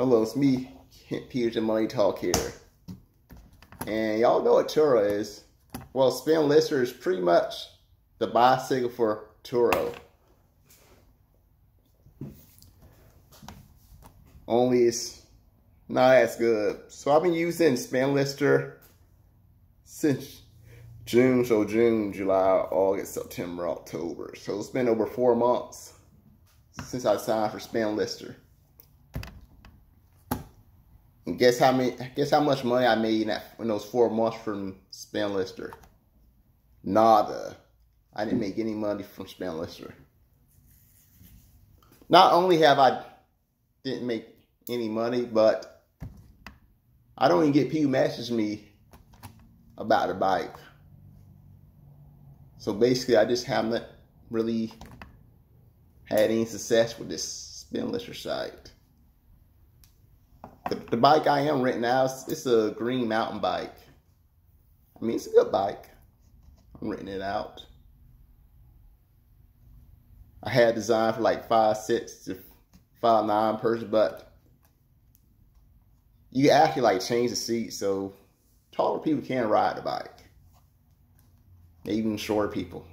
Hello, it's me, Peter Money Talk here. And y'all know what Turo is. Well, Spinlister is pretty much the bicycle for Turo. Only it's not as good. So I've been using Spinlister since June, so June, July, August, September, October. So it's been over four months since I signed for Spinlister. Guess how many? Guess how much money I made in, that, in those four months from Spinlister? Nada. I didn't make any money from Spinlister. Not only have I didn't make any money, but I don't even get people message me about the bike. So basically, I just haven't really had any success with this Spinlister site. The, bike I am renting now, it's, it's a green mountain bike. I mean, it's a good bike. I'm renting it out. I had designed for like five six to five nine person, but you actually like change the seat so taller people can ride the bike. Even shorter people.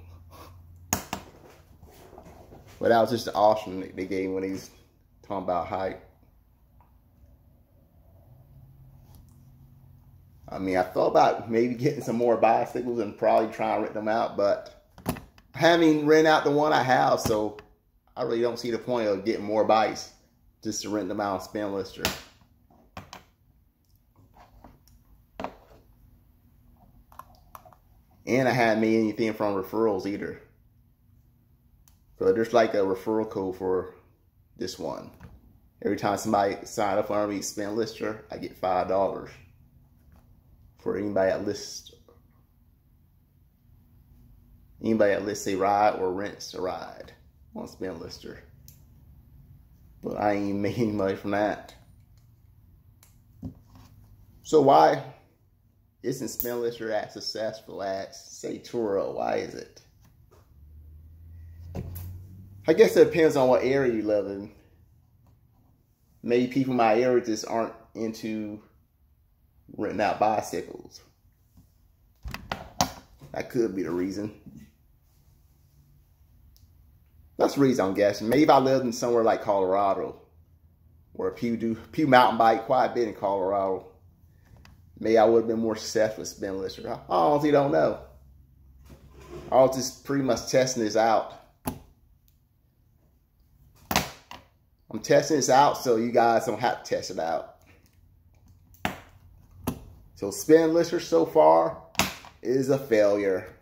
But that was just the option they gave when he's talking about height. I mean, I thought about maybe getting some more bicycles and probably trying to rent them out, but I haven't rent out the one I have, so I really don't see the point of getting more bikes just to rent them out on Spinlister. And I haven't made anything from referrals either. So there's like a referral code for this one. Every time somebody sign up on me Spinlister, I get five dollars for anybody at lists anybody at lists say ride or rents a ride on Spinlister. But I ain't making money from that. So why isn't Spinlister as successful as say Turo? Why is it? I guess it depends on what area you live in. Maybe people in my area just aren't into renting out bicycles. That could be the reason. That's the reason I'm guessing. Maybe I lived in somewhere like Colorado, where people do people mountain bike quite a bit in Colorado, maybe I would have been more with Spinlister. I honestly don't know. I was just pretty much testing this out. I'm testing this out so you guys don't have to test it out. So Spinlister so far is a failure.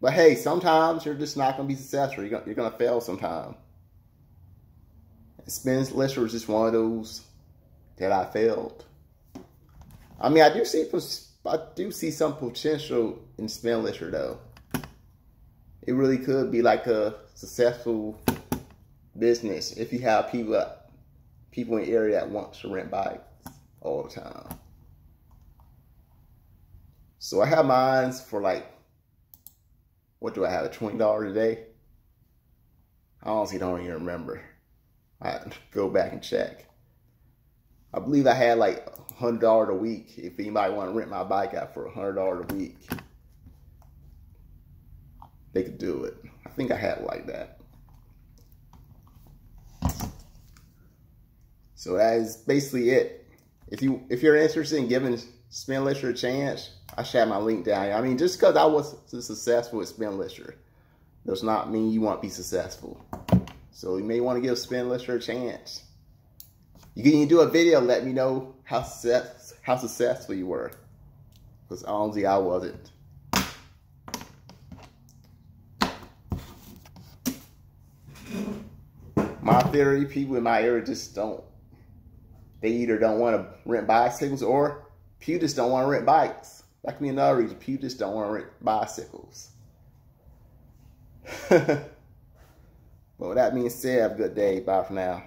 But hey, sometimes you're just not going to be successful. You're going, to fail sometime. Spinlister is just one of those that I failed. I mean, I do see I do see some potential in Spinlister though. It really could be like a successful business if you have people people in the area that want to rent bikes all the time. So I have mines for like, what do I have, $20 a day? I honestly don't even remember. I go back and check. I believe I had like $100 a week if anybody want to rent my bike out for $100 a week. They could do it. I think I had like that. So that is basically it. If you if you're interested in giving Spinlister a chance, I shout my link down. I mean, just because I was successful with Spinlister does not mean you won't be successful. So you may want to give Spinlister a chance. You can do a video, let me know how success, how successful you were. Because honestly, I wasn't. My theory, people in my area just don't they either don't want to rent bicycles or people don't want to rent bikes. That can be another reason. People don't want to rent bicycles. but with that being said, have a good day. Bye for now.